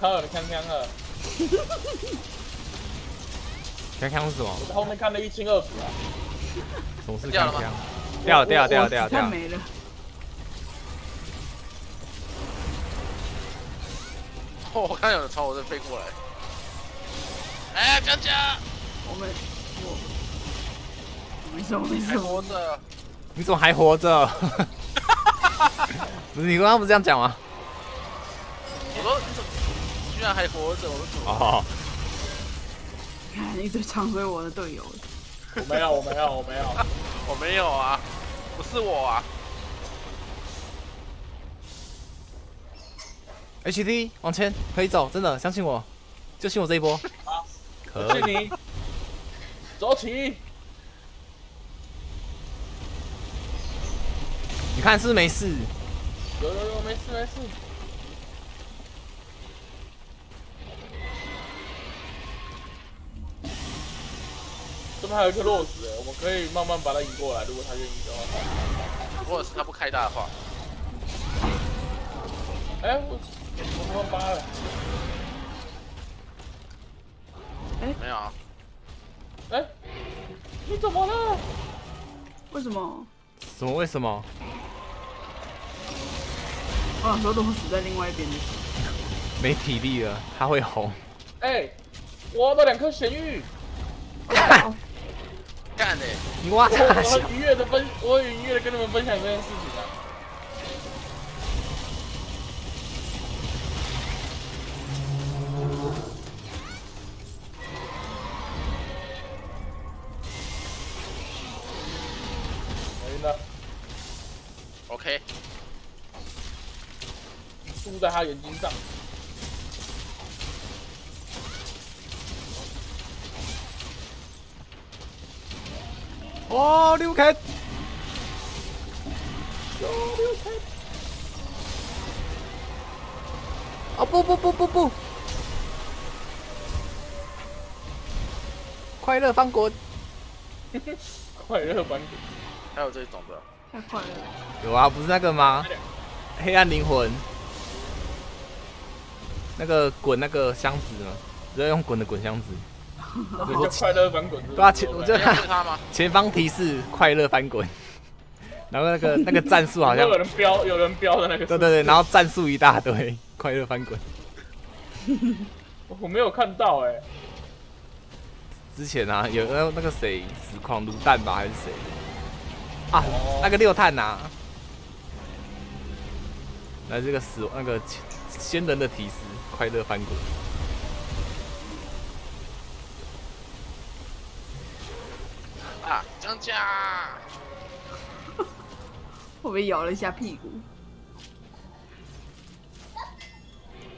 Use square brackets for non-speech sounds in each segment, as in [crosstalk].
看到你锵锵了，[laughs] 锵锵是什么？我在后面看得一清二楚啊。什么是锵掉了吗锵？掉了掉了掉了掉了掉没了。哦，我看到有人朝我这飞过来。哎，佳佳，我们我我没事，我没事。活着。你怎么还活着？不是你刚刚不是这样讲吗？居然还活着？我说怎么？哦，看一堆常规我的队友，我没有，我没有，我没有。[laughs] 我没有啊，不是我啊。H D 往前可以走，真的相信我，就信我这一波。好，可以。你。走起！你看是不是没事？有有有，没事没事。这边还有一颗落石哎，我们可以慢慢把它引过来，如果他愿意的话。如果是他不开大的话，哎、我我他妈八了，哎没有啊。哎、你怎么了？为什么？什么？为什么？我想说如果死在另外一边的，没体力了，他会红。哎、我挖到两颗咸玉，干呢、你挖我大我很愉悦的分，我很愉悦的跟你们分享这件事情啊。我晕了，OK，输在他眼睛上。哇，六 K！哦不不不不不！快乐翻滚！[laughs] 快乐翻滚，还有这种的，太快了。有啊，不是那个吗？黑暗灵魂，那个滚那个箱子嘛，只要用滚的滚箱子。这叫快乐版本是不是。对啊前我觉得你要对他吗？[laughs] 前方提示快乐翻滚，[laughs] 然后那个那个战术好像有，人标，有人标的那个。对对对，然后战术一大堆，快乐翻滚。[laughs] 我没有看到哎、之前啊，有那那个谁，实况卤蛋吧还是谁啊？哦那个六探呐、来这个死那个仙人的提示，快乐翻滚。啊，江家，[laughs] 我被咬了一下屁股，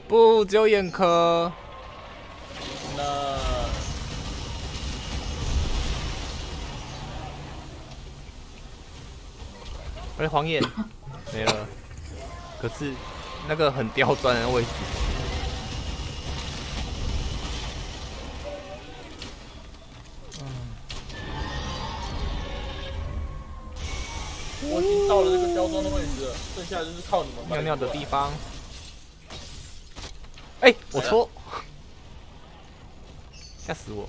不，只有眼科。那而且黄眼 [laughs] 没了，可是那个很刁钻的位置，就是靠你们尿尿的地方。哎、我错，吓死我！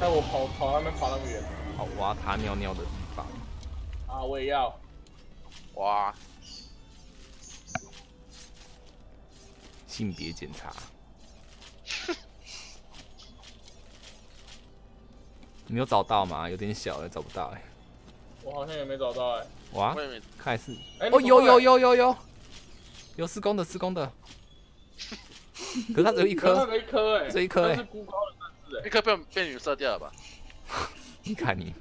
害我跑跑那边跑那么远好挖他尿尿的地方。啊！我也要。哇，[laughs] 性别检查。[laughs] 你有找到吗？有点小，找不到哎、我好像也没找到哎、哇我，也没，看来是哎、哦，有有有有有。有施工的施工的，[laughs] 可是它只有一那颗，个一颗哎、这一颗是孤高的战士哎、一颗被被女射掉了吧？[laughs] 你看你。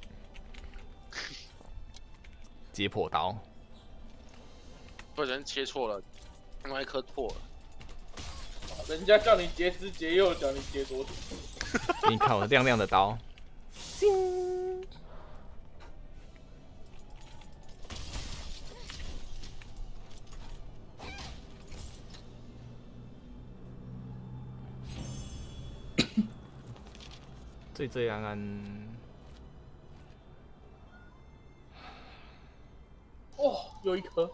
[laughs] 解剖刀，不人切错了，另外一颗破了。人家叫你截肢截右脚，你截左脚。你看我亮亮的刀，醉醉安安，哦，有一颗。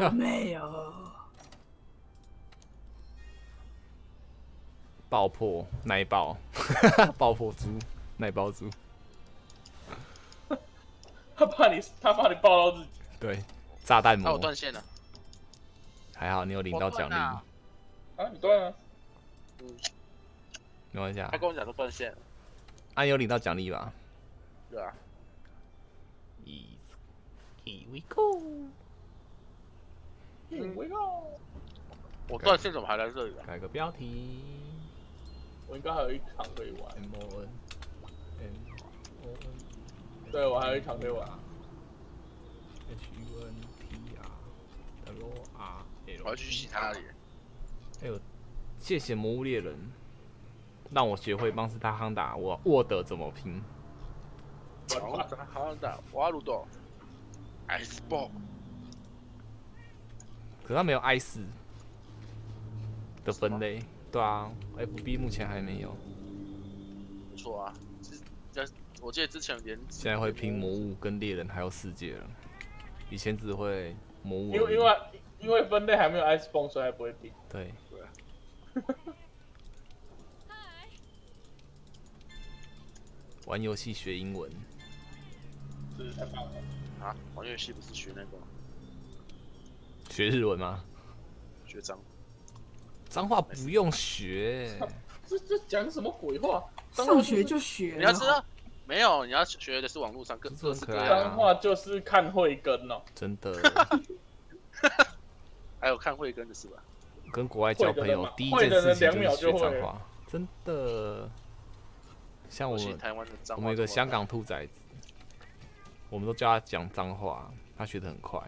我没有。爆破奶爆，[laughs] 爆破猪奶爆猪，[laughs] 他怕你，他怕你爆到自己。对，炸弹那我魔，断线了。还好你有领到奖励，啊，你断了？嗯，没关系啊他，跟我讲说断线了，啊你有领到奖励吧对啊。？Here we go，we，go.！我断线怎么还在这里啊？改个标题我应该还有一场可以玩。，M O N M O N 对，我还有一场可以玩。H U N T R L R 我要去洗他的脸。哎呦，谢谢魔物猎人，让我学会帮斯塔康达我沃德怎么拼。好的，好的，瓦鲁多，Ice Ball，可是它没有 I 四的分类，对啊，FB 目前还没有，不错啊。之这我记得之前连现在会拼魔物跟猎人还有世界了，以前只会魔物，因为因为因为分类还没有 Ice 崩，所以还不会拼。对对玩游戏学英文，是太棒了。啊，玩游戏不是学那个吗学日文吗？学脏？脏话不用学，[laughs] 这这讲什么鬼话？上学就学。你要知道，没有，你要学的是网络上各这各式各脏话就是看慧根哦。真的。[laughs] 还有看慧根的是吧？跟国外交朋友第一件事情就是学脏话，真的。像我们，台湾的脏话。我们有个香，港兔崽子，我们都教他讲脏话，他学的很快，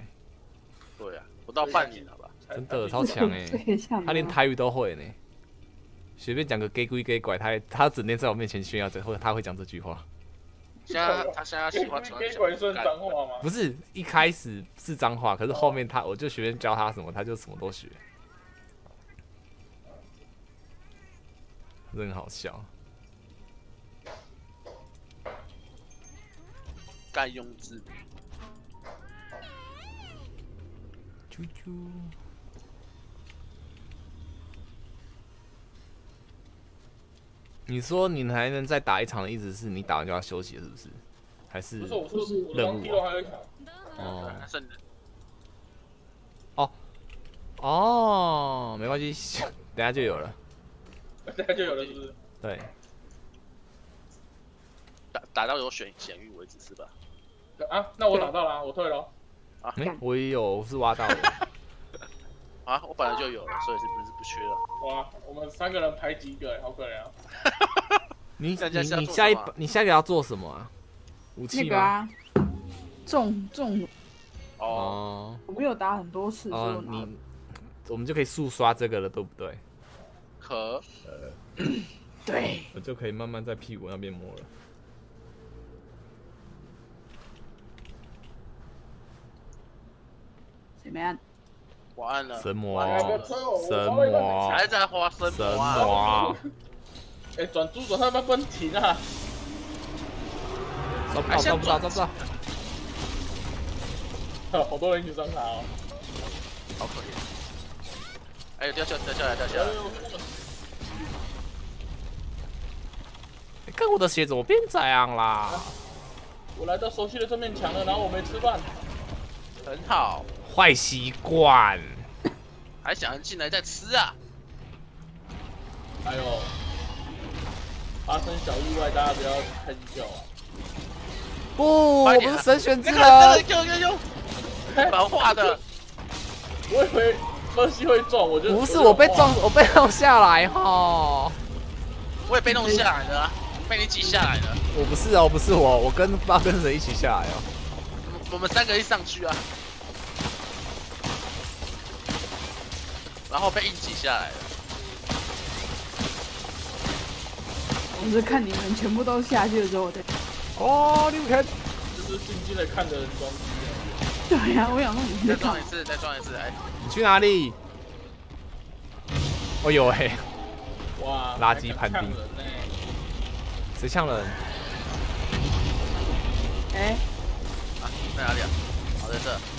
对啊，不到半年了吧？真的超强 [laughs] 哎、他连台语都会呢。随便讲个 gay 归 gay 拐，他还他整天在我面前炫耀这，或者他会讲这句话。现在他现在喜欢给讲给鬼算脏话吗？不是一开始是脏话，可是后面他我就随便教他什么，他就什么都学，真的好笑。该用字。啾啾。你说你还能再打一场的意思是你打完就要休息了，是不是？还是不是，我说是我的王帝都还有一场。哦哦，没关系，[laughs] 等下就有了。等下就有了，是不是？对，打打到有选选域为止是吧？啊，那我打到了啊，我退了啊。哎、我也有，我是挖到的。[laughs] 啊，我本来就有了，所以是不是不缺了？哇，我们三个人排几个，好可怜 [laughs] 啊！你你你下一你下一个要做什么啊？武器吗？个啊，中中，哦，哦我们有打很多次，所以你我们就可以速刷这个了，对不对？可呃对，我就可以慢慢在屁股那边摸了。怎么样？我按了。神魔神魔还在花生神魔啊！魔啊！哎，转猪转他妈不能停啊！抓不到，抓不到，抓不到。好多人一起上塔哦。好可怜。哎，掉下掉下来掉下来！你看我的血怎么变这样啦？我来到熟悉的这面墙了，然后我没吃饭。很好，坏习惯。还想进来再吃啊？还有发生小意外，大家不要太计较啊。不，我不是神选之那个那人个。用用用，白话的，我以为东西会撞，我就不是我被撞，我被弄下来哈。我也被弄下来了啊，被你挤下来了。我不是哦，不是我，我跟不知道跟谁一起下来哦。我们我们三个一上去啊，然后被硬挤下来了。我是看你们全部都下去了之后，我再。哦，你们看，就是静静的看着人装逼。对呀、我想说你们再在干嘛撞一？次，再撞一次，哎，你去哪里？哦有哎，哇，垃圾判定谁呛人？哎、啊，在哪里啊？好，在这。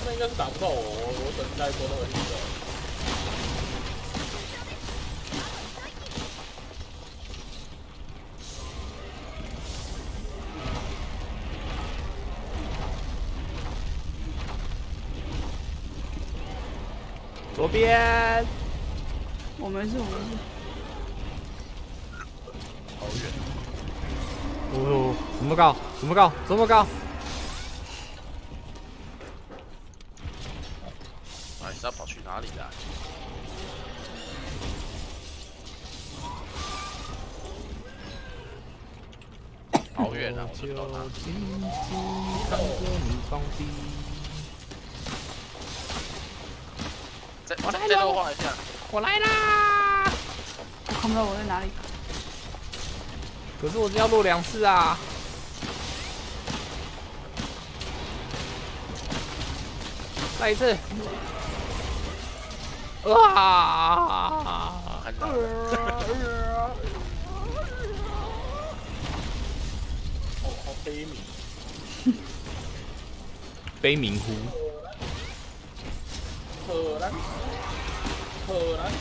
边应该是打不到我，我我等下一波都会赢的。左边，我没事，我没事。好远，哦，怎么高，怎么高，怎么高，就知道他。静静看着你放屁。再再再多画一下，我来啦！我看不到我在哪里。可是我只要落两次啊！再一次！哇 [laughs] 哦，好 [laughs] 悲鸣。悲鸣呼，可兰，可兰，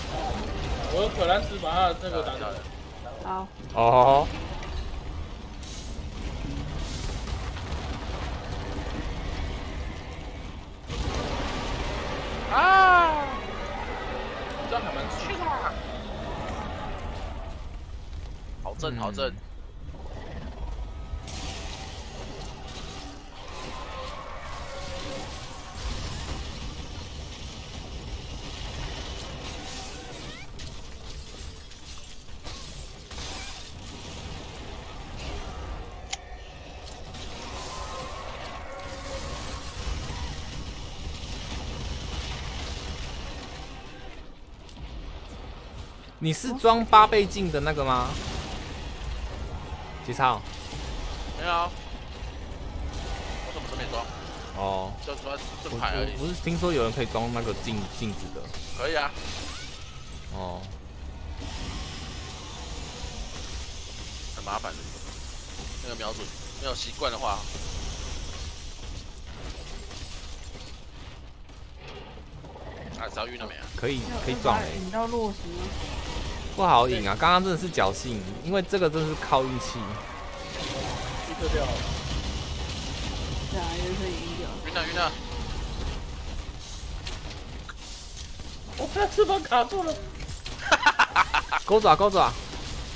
我可兰斯把他那个打掉了。好，哦，啊！这还蛮去的。好正好正，你是装八倍镜的那个吗？几超？没有啊。我什么都没装，哦，就装我正牌而已。不是听说有人可以装那个镜镜子的可以啊，哦。很麻烦的。那个瞄准没有习惯的话，啊，知道晕了没啊？可以可以撞欸要把它引到落实吗？不好赢啊！刚刚真的是侥幸，因为这个真的是靠运气。立刻掉了。对啊，又可以赢掉。晕了晕了，我看翅膀卡住了，[laughs] 钩爪钩爪，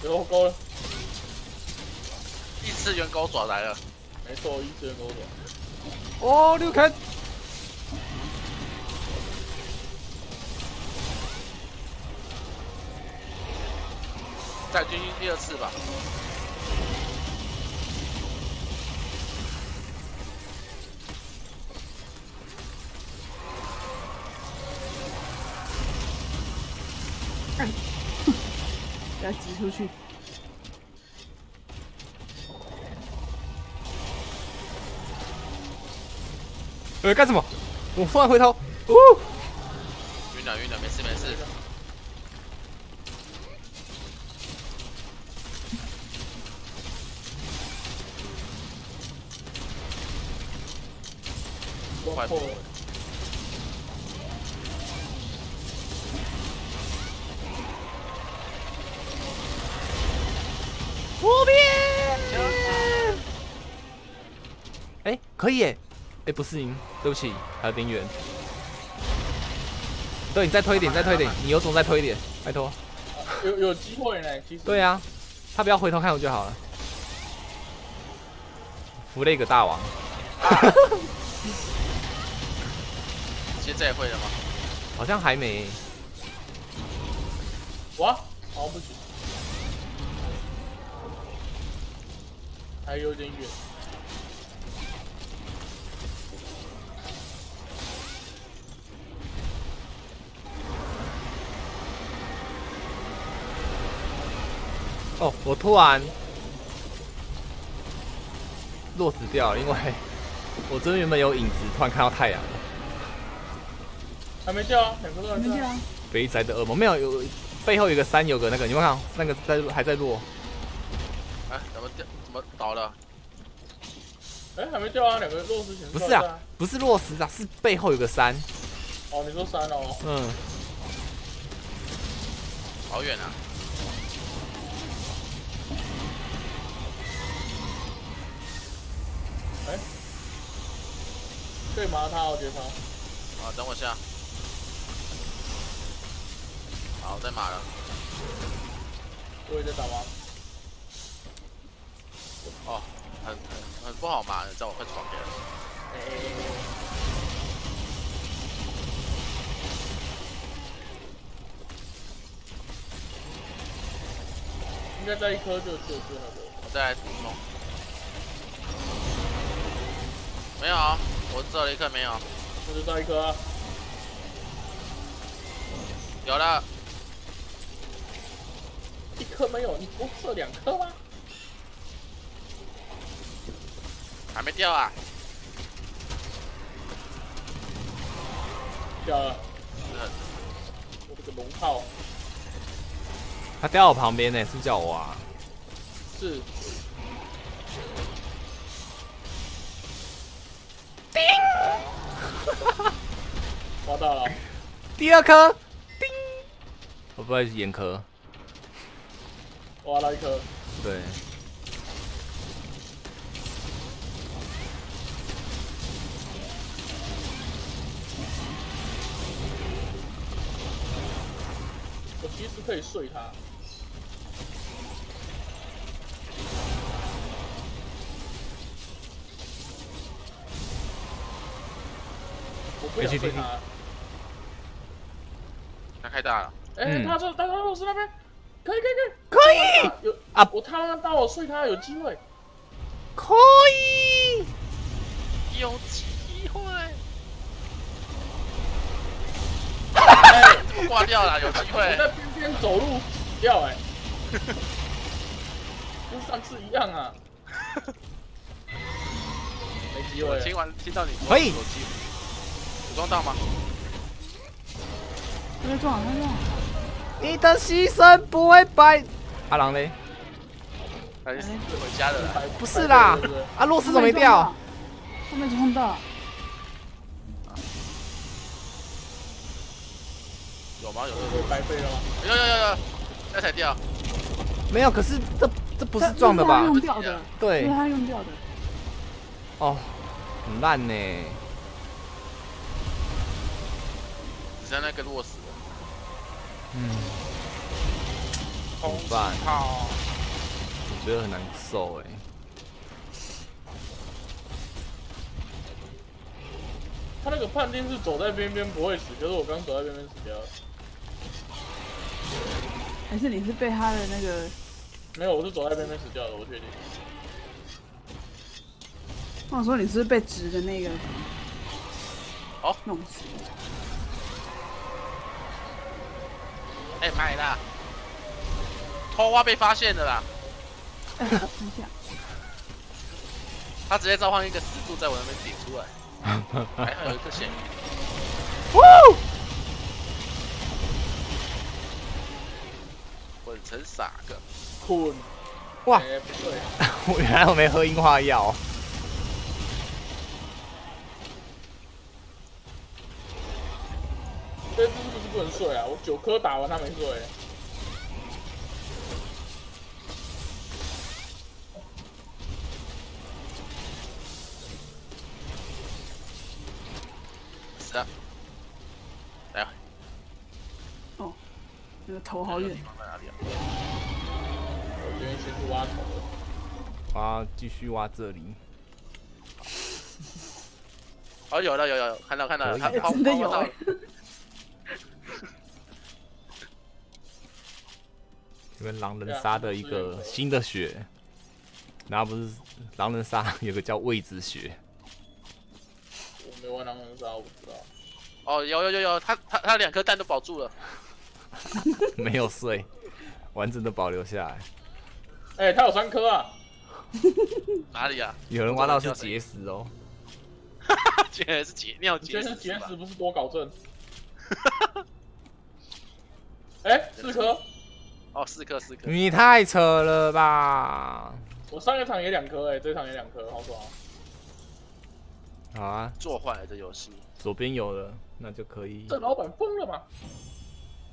有我勾了。异次元钩爪来了，没错，一次元钩爪。哦，六坑，再军训第二次吧。不要挤出去。呃，干什么？我突然回头，呜、晕了晕了，没事没事。哎，可以耶！哎，不是赢，对不起，还有丁元。对，你再推一点，再推一点，你有种再推一点，拜托。有有机会呢，其实。对啊，他不要回头看我就好了。服了一个大王，[laughs] 现在也会了吗？好像还没。哇，好不行，还有点远。哦，我突然落死掉了，因为我这边原本有影子，突然看到太阳了。还没掉啊，两个都还在。掉啊，肥宅的恶魔没有有背后有个山，有个那个，你们看那个在还在落。哎，怎么掉？怎么倒了？哎，还没掉啊，两个落石全不是啊，不是落石啊，是背后有个山。哦，你说山哦，嗯，好远啊！可以麻他哦，杰超。啊，等我下。好，再马了。我也在打吗？哦，很很很不好麻，你知道我快床边了。应该在一颗就就就那个。我再来补充。没有啊，我只有一颗没有。那就再一颗啊。有了，一颗没有，你不射两颗吗？还没掉啊？掉了，是我这个龙炮他掉我旁边呢，是不是叫我啊？是。叮 [laughs] 挖到了，第二颗，叮！我不会是眼科，挖了一颗。对，我其实可以睡他。我不想睡他。他开大了。哎、嗯他这他他老师那边，可以可以可以可以，有啊我他让到我睡他有机会。可以，有机会。哎、怎么挂掉了？有机我会。在边边走路死掉哎、跟上次一样啊。没机会听完听到你可以有机会，补装到吗？他在撞，他在撞。你的牺牲不会白。阿郎嘞？还是回家的啦。不是啦对对对，啊，洛斯怎么没掉？后面撞到，有吗？有对对白费了吗？有有有有，那才掉。没有，可是这这不是这撞的吧？用掉的，这对是，他用掉的。哦，很烂呢。只剩那个落死了。嗯，空怎么办好，我觉得很难受哎。他那个判定是走在边边不会死，可是我刚走在边边死掉了。还是你是被他的那个？没有，我是走在边边死掉的，我确定。我说你是不是被直的那个？哦，弄死。哎，买啦！偷挖被发现了啦！哎，等一下，他直接召唤一个石柱在我那边顶出来，还好有一个咸鱼。[laughs] 混成傻个，困。哇哎不对，[laughs] 我原来我没喝樱花药。这只是不能睡啊？我九颗打完他没睡。死了。来，哦，那个头好远在哪里啊？我这边先去挖头了。啊，继续挖这里。哦，有了有有有，看到看到他抛真的有抛到哎，因为狼人杀的一个新的血，然后不是狼人杀 [laughs] 有个叫位置血，我没玩狼人杀，我不知道。哦，有有有有，他他他两颗蛋都保住了。[laughs] 没有碎，完整的保留下来。哎、他有三颗啊！[laughs] 哪里啊？有人挖到是结石哦，竟然是结尿你结石结吧石不是多搞正？哎、四颗，哦，四颗四颗。你太扯了吧！我上一场也两颗，哎，这场也两颗，好爽、啊。好啊，做坏了这游戏，左边有了，那就可以。这老板疯了嘛？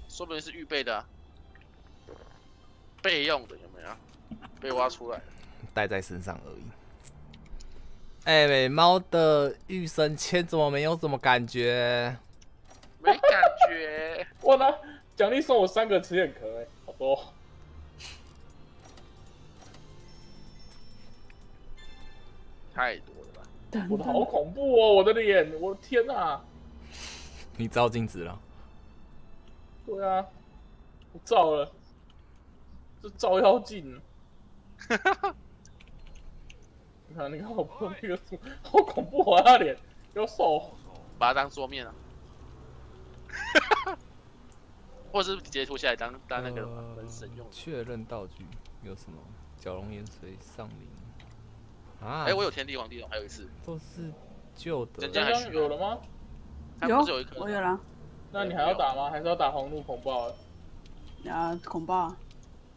说不定是预备的、啊，备用的有没有？被挖出来，带在身上而已。哎、美猫的御神签怎么没有什么感觉？没感觉。[laughs] 我呢奖励送我三个磁眼壳，哎，好多。太多了吧？我的好恐怖哦！我的脸，我的天哪、你照镜子了？对啊，我照了，这照妖镜。[laughs] 你看，你看我破那个图，好恐怖啊！他脸有手，把它当桌面啊，[laughs] 或者是截图下来当当那个呃门神用的。确认道具有什么？角龙岩髓上灵啊？哎、我有天地皇帝龙，还有一次，都是旧的真。这假样有了吗？有它不是有一颗？我有了，那你还要打吗？还是要打红怒恐暴？啊，恐暴啊，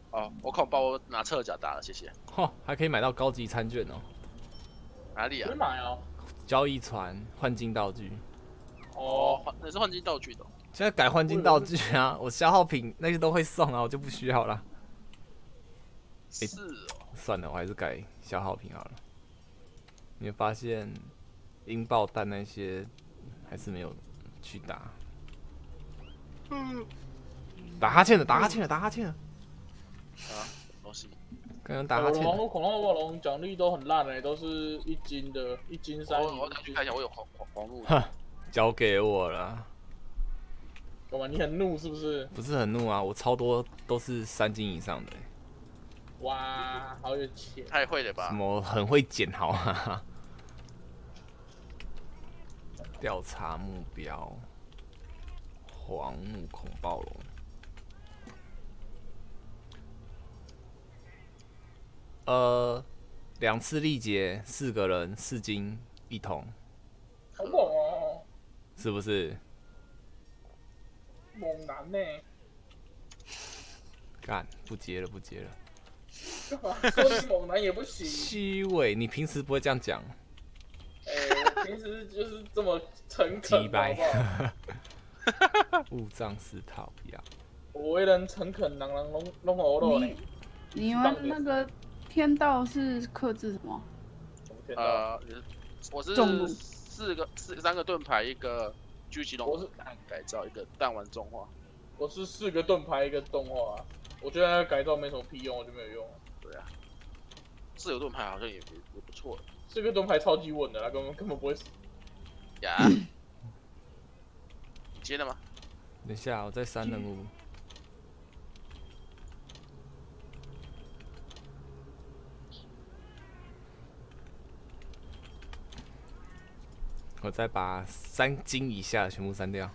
哦，我恐爆，我拿侧甲打了，谢谢。嚯、还可以买到高级餐券哦！哪里啊可以？买哦。交易船换金道具，哦，那是换金道具的哦。现在改换金道具啊！[laughs] 我消耗品那些都会送啊，我就不需要了。是哦，算了，我还是改消耗品好了。你会发现音爆弹那些还是没有去打。打哈欠了，打哈欠了，打哈欠了。啊，东西。刚刚打哈欠了。黄怒恐龙暴龙奖励都很烂哎，都是一斤的，一斤三。我我拿去看一下，我有黄黄黄路。哼，交给我了。干嘛？你很怒是不是？不是很怒啊，我超多都是三斤以上的欸、哇，好有钱！太会了吧什吧？么很会捡好啊。调查目标：黄木恐暴龙。呃，两次力竭，四个人，四斤一桶，好猛哦，是不是？猛男呢？干，不接了，不接了。干嘛说你猛男也不行？虚伪，你平时不会这样讲。平时就是这么诚恳，鸡掰好不好？[laughs] 误障是套，不要。我为人诚恳，人人拢拢欧肉呢。你们那个天道是克制什么？呃，我是重路四个四三个盾牌，一个狙击龙我是改造，一个弹丸动画。我是四个盾牌一个动画、啊，我觉得那改造没什么屁用，我就没有用。对啊，自由盾牌好像也也也不错四个盾牌超级稳的啦，根本根本不会死。呀。[laughs] 接了吗？等一下，我在删任务。我再把三斤以下的全部删掉。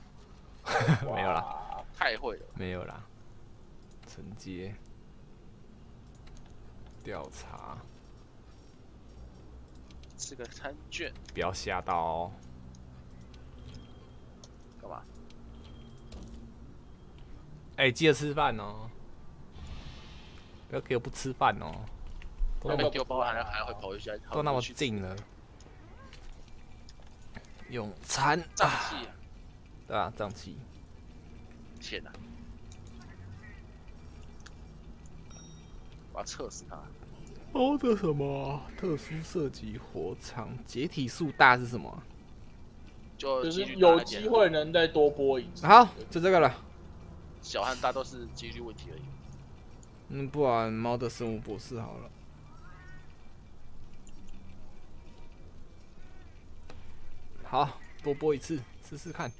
[laughs] 没有啦，太会了，没有啦。承接，调查，吃个餐券，不要吓到哦。干嘛？哎、记得吃饭哦，不要给我不吃饭哦。都那么被丢包还要还会跑一下，都那么近了，用餐胀啊，气啊！对啊，胀气。天哪！我要测死他！哦，这什么？特殊射击火场解体数大是什么？就是有机会能再多播一次。好，就这个了。小和大都是几率问题而已。嗯，不然猫的生物博士好了。好，多播一次试试看。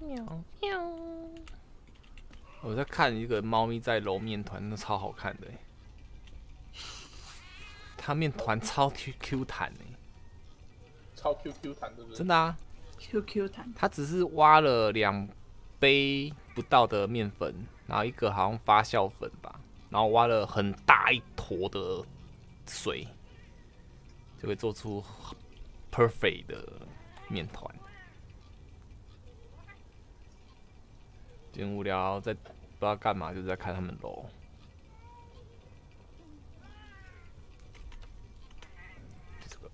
喵喵。我在看一个猫咪在揉面团，那超好看的欸。它面团超 Q Q 弹呢，超 QQ 弹，对不对？真的啊！QQ 弹，它只是挖了两杯不到的面粉，然后一个好像发酵粉吧，然后挖了很大一坨的水，就会做出 perfect 的面团。挺无聊，在不知道干嘛，就在看他们楼。这个，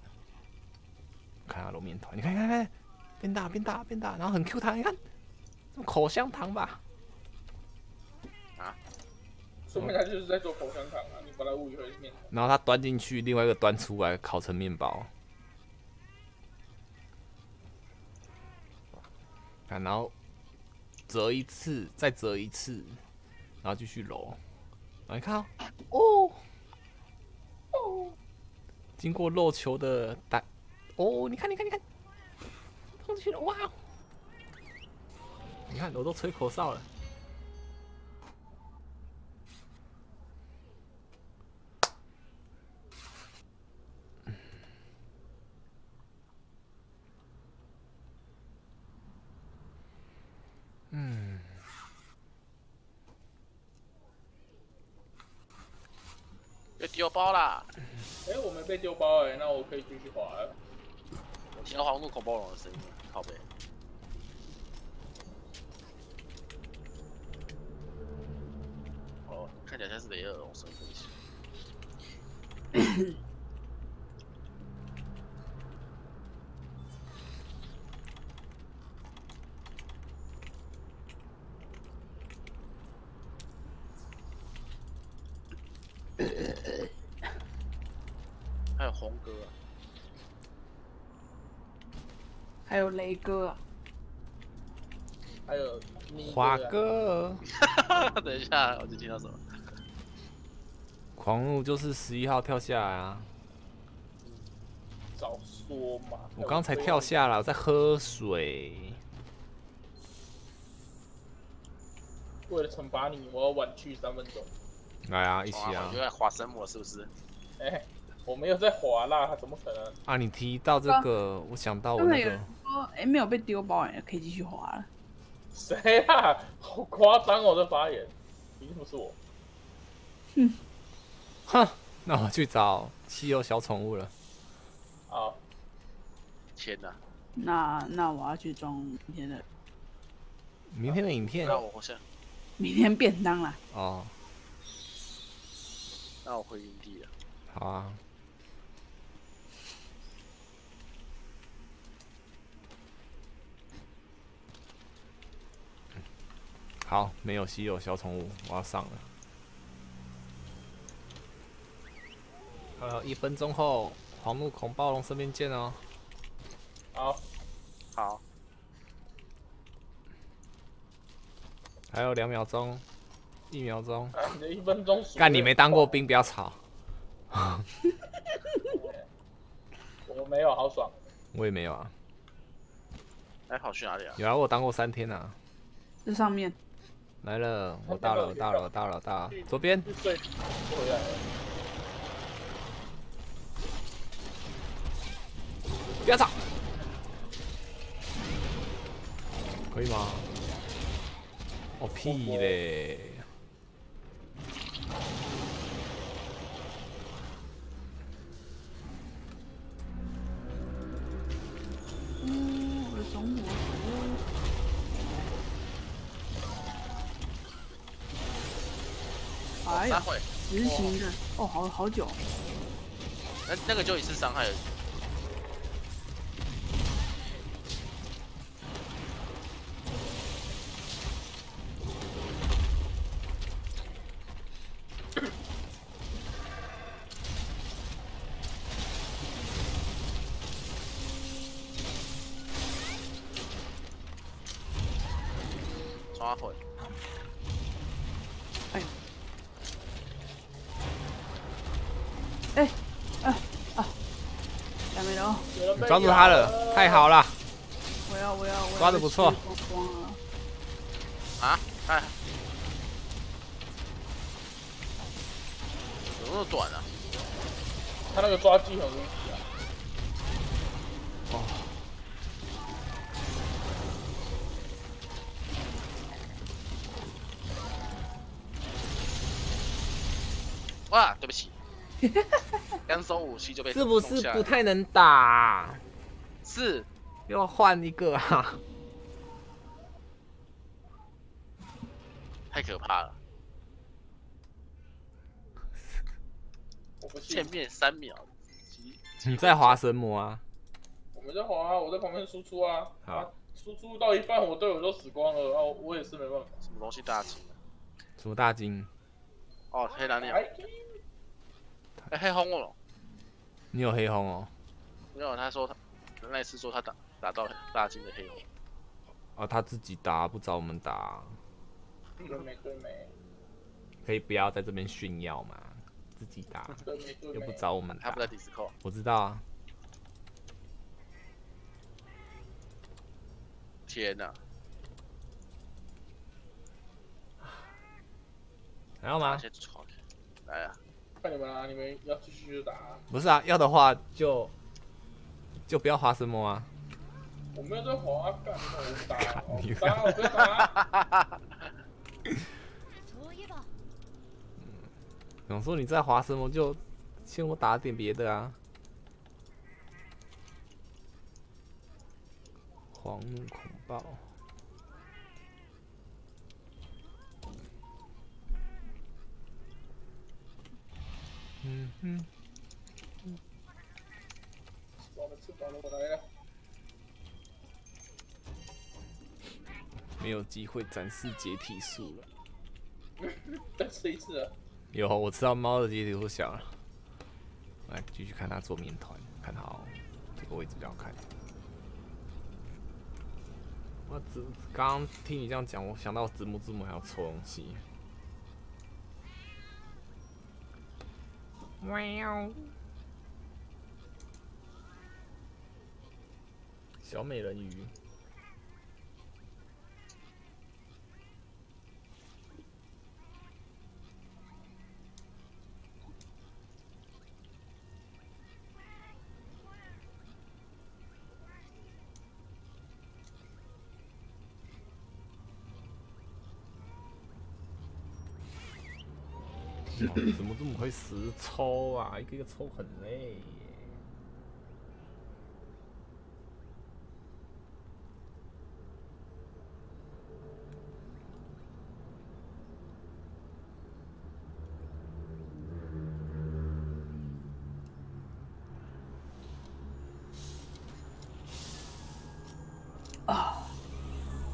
看下揉面团，你看看看，变大变大变大，然后很 Q 弹，你看，口香糖吧？啊说明他就是在做口香糖啊！你把它误以为是面。然后他端进去，另外一个端出来，烤成面包。看，然后折一次，再折一次，然后继续揉。你看哦，哦，哦，经过肉球的打，哦，你看，你看，你看，去了，哇！你看，我都吹口哨了。嗯，被丢包啦！哎、我没被丢包哎、那我可以继续滑了。听到黄怒恐暴龙的声音，靠背。哦，看起来像是雷尔龙生飞机。还有雷哥啊，还有你华哥哥，[laughs] 等一下，我就听到什么？狂怒就是十一号跳下来啊！啊，早说嘛！我刚才跳下了，我在喝水。为了惩罚你，我要晚去三分钟。来啊，一起啊哇又！在滑神魔是不是？哎、我没有在滑啦，怎么可能？啊，你提到这个，我想到我那个哎、没有被丢包，哎，可以继续滑了。谁啊？好夸张哦，这发言，一定不是我。哼，那我去找稀有小宠物了。好，天哪！那那我要去装明天的明天的影片那我先，明天便当啦。哦，那我回营地了。好啊。好，没有稀有小宠物，我要上了。呃，一分钟后，黄木恐暴龙身边见哦。好，好，还有两秒钟，一秒钟。啊，你的一分钟。干，你没当过？兵，不要吵。我没有，好爽。我也没有啊，哎，跑去哪里啊？有啊，我有当过三天啊。这上面来了，我到了，我到了，我到了，我到了。左边。不要吵。可以吗？哦屁嘞！服。哎呀，三会，执行的哦，好好久。那那个就一次伤害而已。抓住他了，太好了！我要我要我要抓的不错啊，哎，怎么那么短啊？他那个抓技很无敌啊！哇，对不起，刚收武器就被是不是不太能打？是？要换一个啊！太可怕了，我不见。面三秒，你在滑神魔啊？我们在滑啊，我在旁边输出啊。好啊，输出到一半，我队友都死光了，啊，我也是没办法。什么东西大金啊？什么大金？哦，黑蓝鸟，黑红了，你有黑红哦？没有，他说他那一次说他打打到大金的黑红，哦，他自己打，不找我们打，对没对没可以不要在这边炫耀嘛？自己打，又不。找我们打他不。在 Discord，我知道啊，天哪，还要吗来啊，看你们啊，你们要继续就打啊。不是啊，要的话就就不要滑神魔啊。我没有在滑啊，干我不打啊，我[laughs] 你不打啊，我不要打啊。そういえば想说你在滑神魔就先我打点别的啊。狂怒恐暴， 嗯哼，我的翅膀我来了。没有机会展示解体术了。[laughs] 再吃一次啊！有，我吃到猫的解体术小了。来继续看它做面团，看好这个位置比较好看。我只刚刚听你这样讲，我想到子母字母还要抽东西。喵，小美人鱼。怎么这么会实抽啊？一个一个抽很累耶。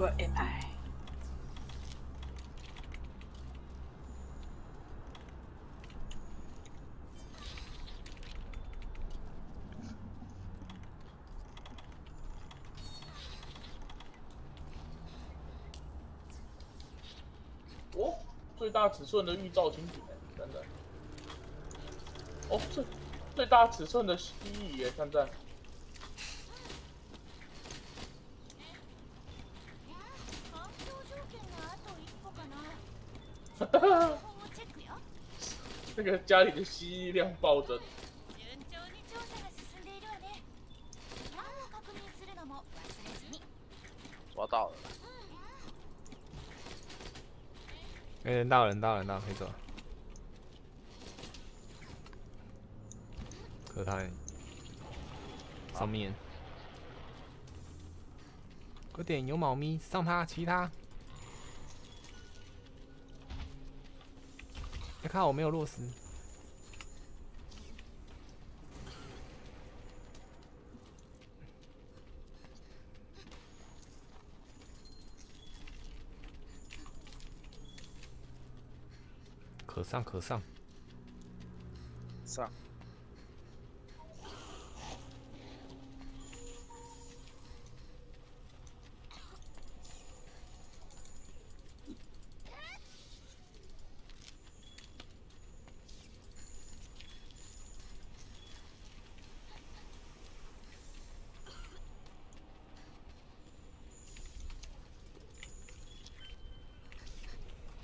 我 AI。哦，最大尺寸的预兆蜻蜓，等等。哦，最最大尺寸的蜥蜴耶，赞赞。環境条件があと一歩かな情報をチェックよ那[laughs] 个家里的蜥蜴量暴增， 人到人到人到，可以走了。可太上面，快点有猫咪上它，骑它。你看我没有落实，上可上。上，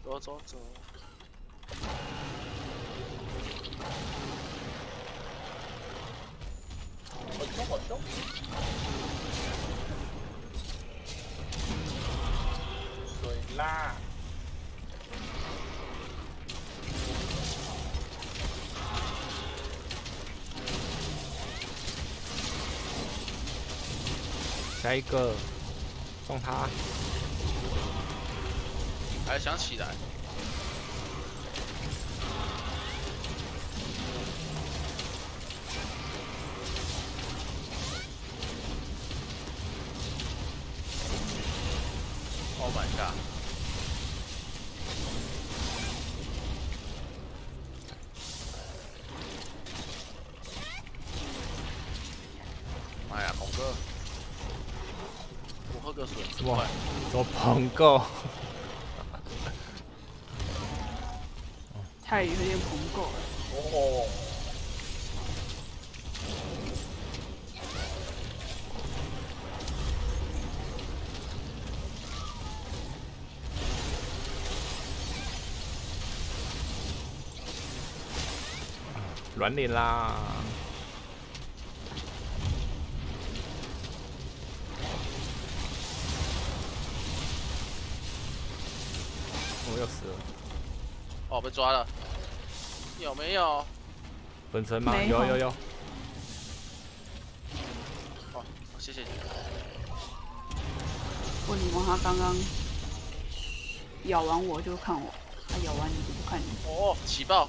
走走走，好凶好凶。水啦！下一个，送他。还想起来，捧够？太有点捧够了。哦，软脸啦！被抓了。有没有？粉尘吗？有有有好，哦，谢谢你。不过你望他刚刚咬完我就看我，他咬完你就不看你，哦，起爆！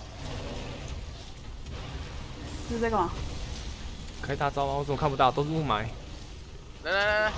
这是在干嘛？开大招吗？我怎么看不到？都是雾霾。来来来来。